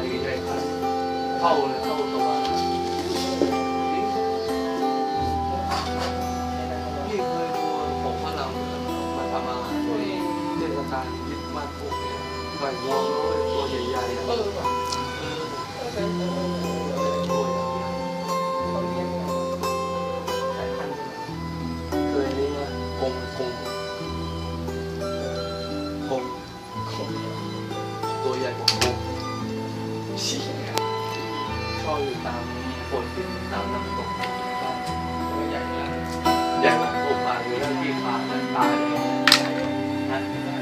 ใหญ่ใหญ่ครับเท่าเลยเท่าตัวพี่เคยดูผมฝรั่งมาทำอาหารที่เทศกาลคริต์มาสพวกเนี้ยไก่งวงแล้วตัวใหญ่ๆเออะเออเออเออเออออตัวใหญ่เขาเลี้ยงเนี่ยสานธุ์ใช่ไหมๆเคยนี่ไหมกงกงกงคงตัวใหญ่กว่ากง ชี้ชอบอยู่ตามฝนขึ้นตามน้ำตกตามใหญ่แล้วใหญ่และโอบาหรือแล้วพี่ขานั้นตายนั่นได้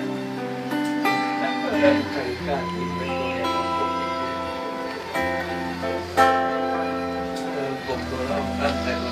นั่นได้ใครกล้ากินเป็นตัวใหญ่เออผมตัวเราตั้งใจ